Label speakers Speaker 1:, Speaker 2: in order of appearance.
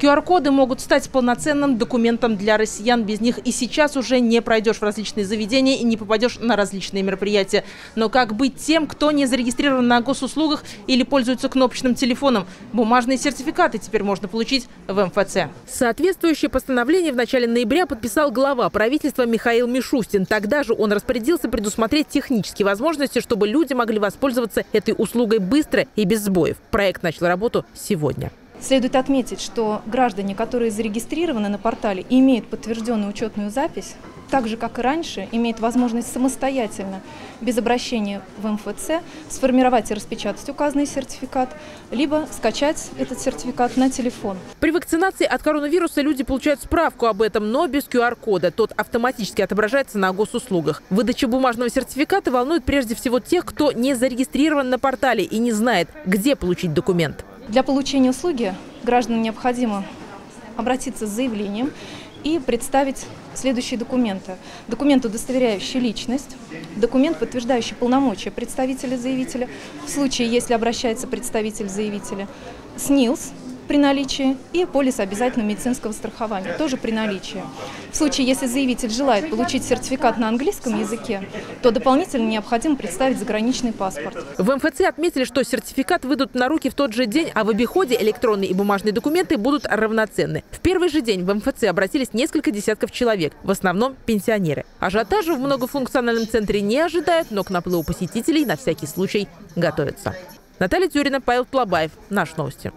Speaker 1: QR-коды могут стать полноценным документом для россиян. Без них и сейчас уже не пройдешь в различные заведения и не попадешь на различные мероприятия. Но как быть тем, кто не зарегистрирован на госуслугах или пользуется кнопочным телефоном? Бумажные сертификаты теперь можно получить в МФЦ. Соответствующее постановление в начале ноября подписал глава правительства Михаил Мишустин. Тогда же он распорядился предусмотреть технические возможности, чтобы люди могли воспользоваться этой услугой быстро и без сбоев. Проект начал работу сегодня.
Speaker 2: Следует отметить, что граждане, которые зарегистрированы на портале и имеют подтвержденную учетную запись, так же, как и раньше, имеют возможность самостоятельно, без обращения в МФЦ, сформировать и распечатать указанный сертификат, либо скачать этот сертификат на телефон.
Speaker 1: При вакцинации от коронавируса люди получают справку об этом, но без QR-кода. Тот автоматически отображается на госуслугах. Выдача бумажного сертификата волнует прежде всего тех, кто не зарегистрирован на портале и не знает, где получить документ.
Speaker 2: Для получения услуги гражданам необходимо обратиться с заявлением и представить следующие документы. Документ, удостоверяющий личность, документ, подтверждающий полномочия представителя-заявителя, в случае, если обращается представитель заявителя, СНИЛС – при наличии и полис обязательного медицинского страхования, тоже при наличии. В случае, если заявитель желает получить сертификат на английском языке, то дополнительно необходимо представить заграничный паспорт.
Speaker 1: В МФЦ отметили, что сертификат выйдут на руки в тот же день, а в обиходе электронные и бумажные документы будут равноценны. В первый же день в МФЦ обратились несколько десятков человек, в основном пенсионеры. Ажиотажа в многофункциональном центре не ожидают, но к наплыву посетителей на всякий случай готовятся. Наталья Тюрина, Павел Плабаев. Наш новости.